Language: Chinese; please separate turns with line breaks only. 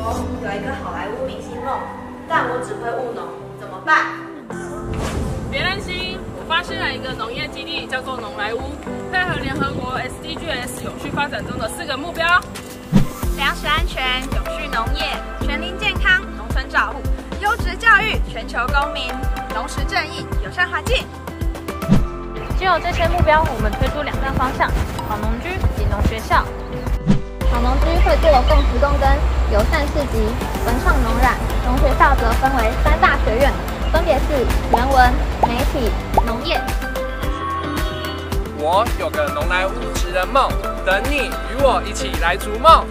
有一个好莱坞明星梦，但我只会务农，怎么办？
别担心，我发现了一个农业基地，叫做农莱坞，配合联合国 SDGs 永续发展中的四个目标：
粮食安全、永续农业、全民健康、农村照护、优质教育、全球公民、农食正义、友善环境。
只有这些目标，我们推出两大方向：好农居及农学校。
会做共识共耕、友善市集、文创农染；农学校则分为三大学院，分别是人文、媒体、农业。
我有个农来物质的梦，等你与我一起来逐梦。